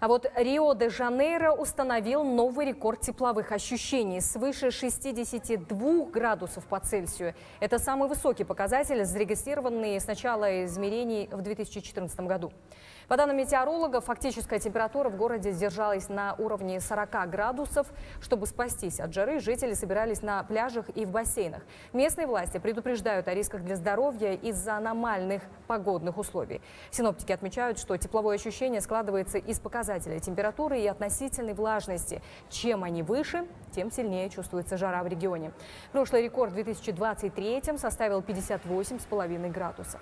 А вот Рио-де-Жанейро установил новый рекорд тепловых ощущений свыше 62 градусов по Цельсию. Это самый высокий показатель, зарегистрированный с начала измерений в 2014 году. По данным метеорологов, фактическая температура в городе сдержалась на уровне 40 градусов. Чтобы спастись от жары, жители собирались на пляжах и в бассейнах. Местные власти предупреждают о рисках для здоровья из-за аномальных погодных условий. Синоптики отмечают, что тепловое ощущение складывается из показателей температуры и относительной влажности. Чем они выше, тем сильнее чувствуется жара в регионе. Прошлый рекорд в 2023 составил 58,5 градусов.